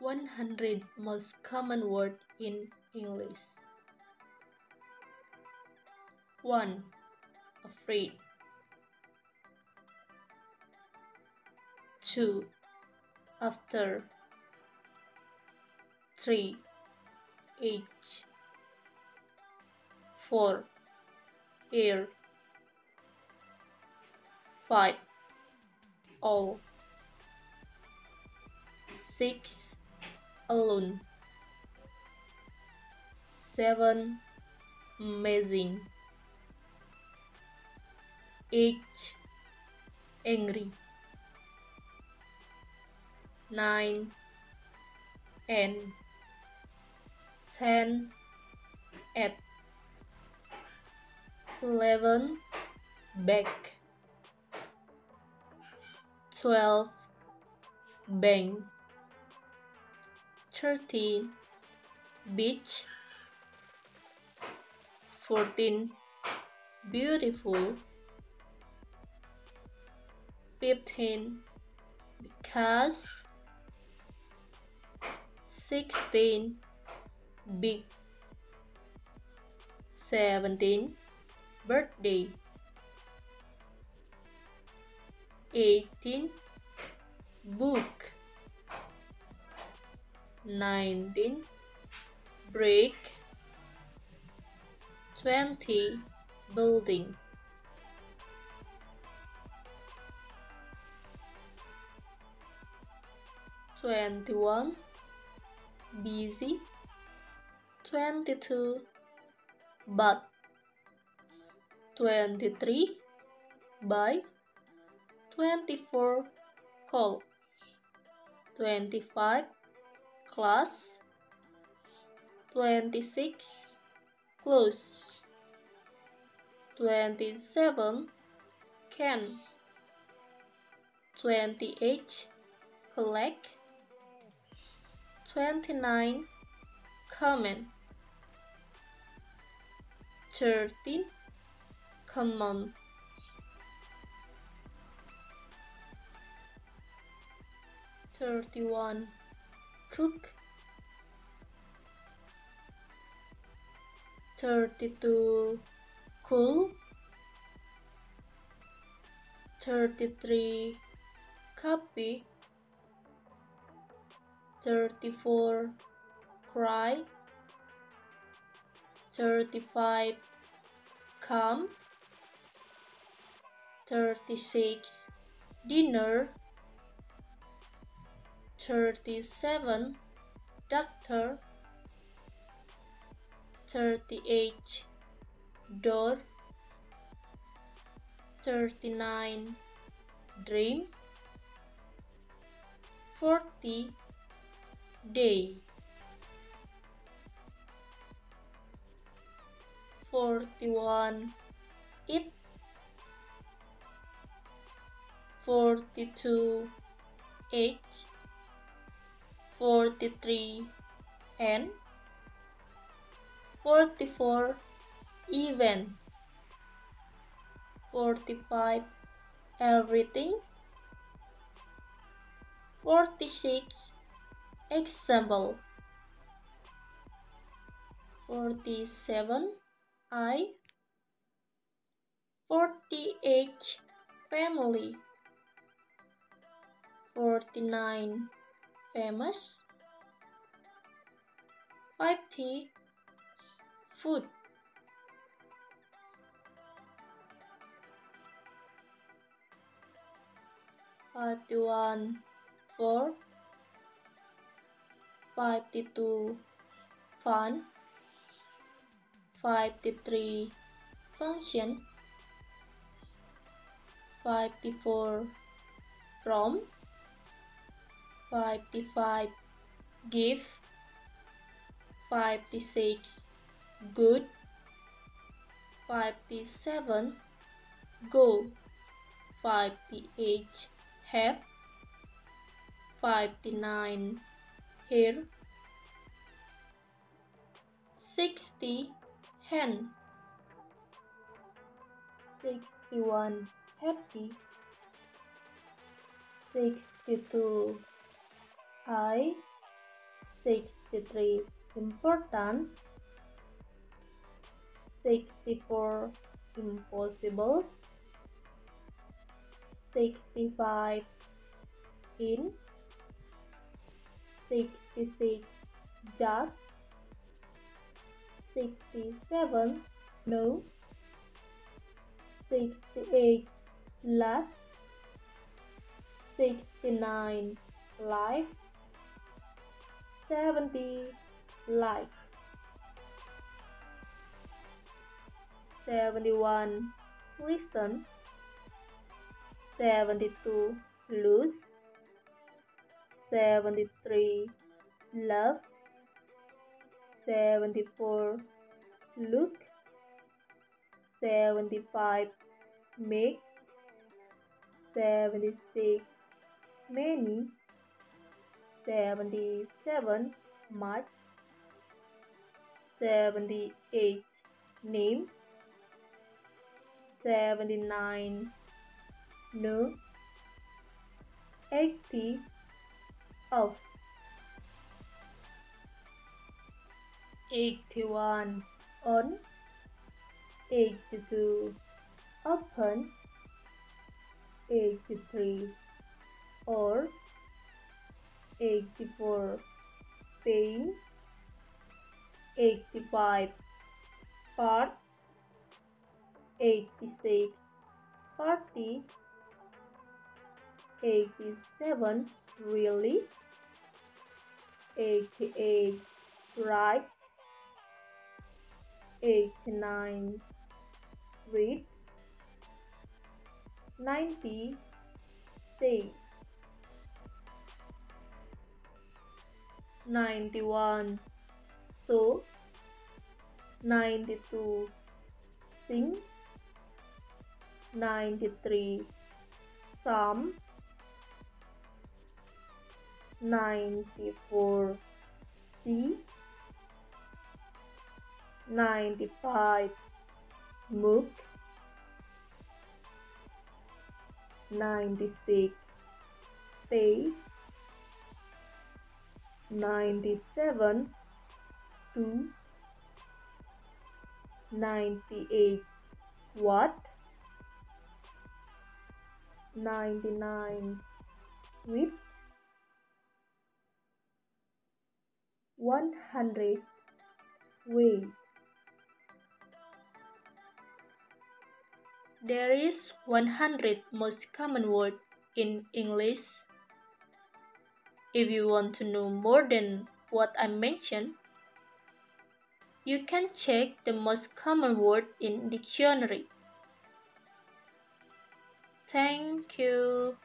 100 most common words in English. 1. Afraid 2. After 3. Age 4. Air 5. All 6 alone. 7. Amazing. 8. Angry. 9. And 10. At 11. Back 12. Bang 13 beach 14 beautiful 15 because 16 big 17 birthday 18 book 19 brick 20 building. Twenty one busy. Twenty two but. Twenty three by. Twenty four call class 26 close 27 can. 28 collect. 29 comment 30 common. Thirty-one cook 32 cool 33 copy 34 cry 35 come 36 dinner 37 doctor 38 door 39 dream 40 day 41 it 42 age 43 and 44 even. 45 everything. 46 example. 47 I. 48 family. 49 famous. 50 food. To one, four, fifty-two, fun, fifty-three, function, fifty-four, from, fifty-five, give, fifty-six, good. 57 go. 58 have. 59 here. 60 hen. 61 happy. 62 I. 63 important 64 impossible. 65 in. 66 just. 67 no. 68 less 69 life. 70 life 71 listen 72 lose 73 love. 74 look. 75 make. 76 many. 77 much 78 name 79 no. 80 of 81 on. 82 open 83 or. 84 pain. 85 part 86 party 87 really? 88 right 89 read 90 say 91 so 92 sing 93 some 94 see 95 mook 96 pay 97 two 98 what 99 with 100 way There is 100 most common word in English. If you want to know more than what I mentioned, you can check the most common word in dictionary. Thank you.